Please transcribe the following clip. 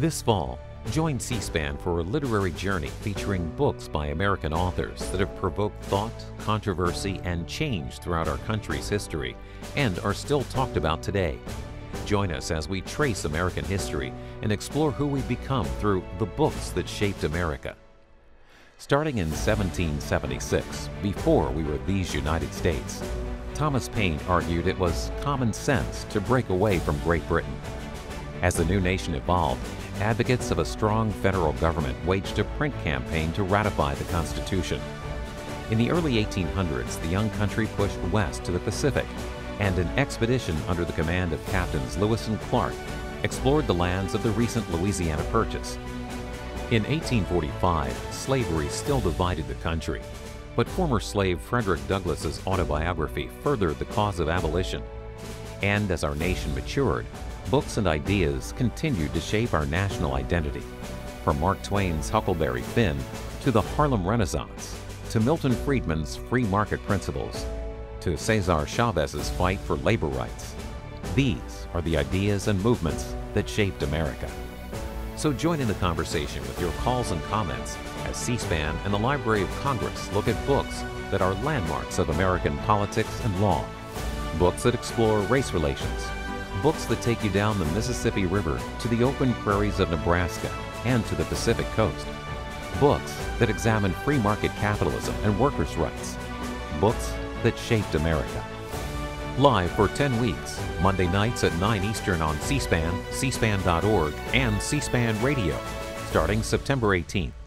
This fall, join C-SPAN for a literary journey featuring books by American authors that have provoked thought, controversy, and change throughout our country's history and are still talked about today. Join us as we trace American history and explore who we've become through the books that shaped America. Starting in 1776, before we were these United States, Thomas Paine argued it was common sense to break away from Great Britain. As the new nation evolved, advocates of a strong federal government waged a print campaign to ratify the Constitution. In the early 1800s, the young country pushed west to the Pacific, and an expedition under the command of Captains Lewis and Clark explored the lands of the recent Louisiana Purchase. In 1845, slavery still divided the country, but former slave Frederick Douglass's autobiography furthered the cause of abolition. And as our nation matured, books and ideas continued to shape our national identity. From Mark Twain's Huckleberry Finn to the Harlem Renaissance, to Milton Friedman's free market principles, to Cesar Chavez's fight for labor rights. These are the ideas and movements that shaped America. So join in the conversation with your calls and comments as C-SPAN and the Library of Congress look at books that are landmarks of American politics and law. Books that explore race relations. Books that take you down the Mississippi River to the open prairies of Nebraska and to the Pacific Coast. Books that examine free market capitalism and workers' rights. Books that shaped America. Live for 10 weeks, Monday nights at 9 Eastern on C-SPAN, cspan.org, and C-SPAN Radio, starting September 18th.